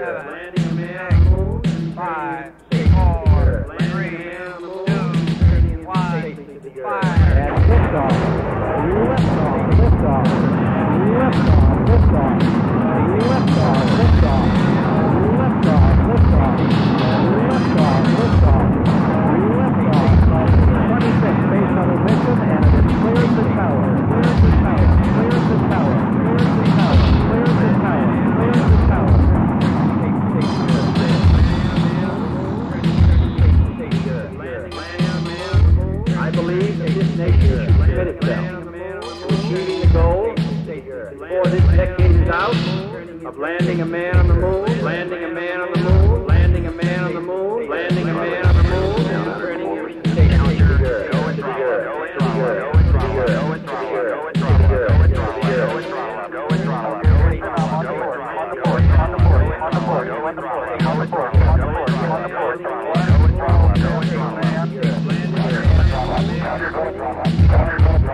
Yeah. commit itself the goal before this decade is out of landing a man on the moon, landing a man on the moon, landing a man on the moon, landing a man on the moon, and.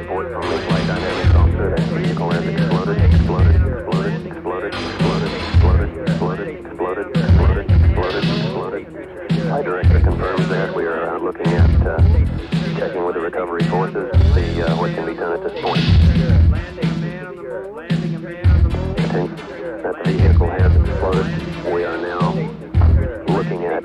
report from the flight dynamics officer that vehicle has exploded, exploded, exploded, exploded, exploded, exploded, exploded, exploded, exploded, exploded, exploded. Flight director confirms that. We are uh, looking at uh, checking with the recovery forces to see uh, what can be done at this point. That vehicle has exploded, we are now looking at